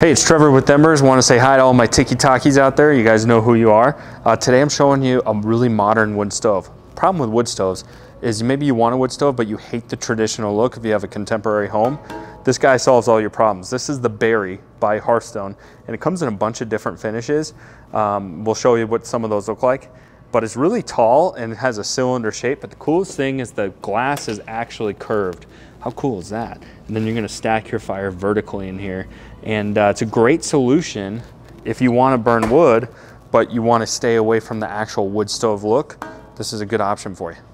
Hey, it's Trevor with Embers. Want to say hi to all my tiki takis out there. You guys know who you are. Uh, today I'm showing you a really modern wood stove. Problem with wood stoves is maybe you want a wood stove, but you hate the traditional look if you have a contemporary home. This guy solves all your problems. This is the Bari by Hearthstone, and it comes in a bunch of different finishes. Um, we'll show you what some of those look like but it's really tall and it has a cylinder shape. But the coolest thing is the glass is actually curved. How cool is that? And then you're gonna stack your fire vertically in here. And uh, it's a great solution if you wanna burn wood, but you wanna stay away from the actual wood stove look. This is a good option for you.